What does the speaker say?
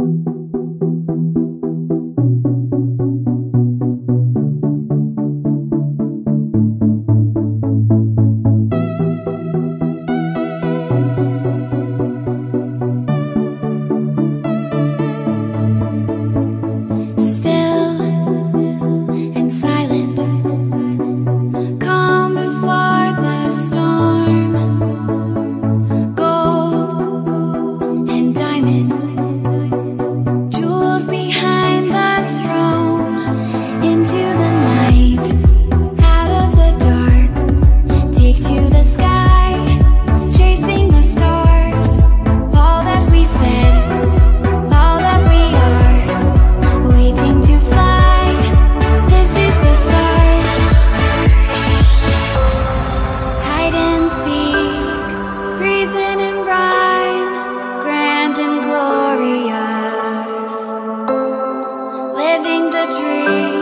you dream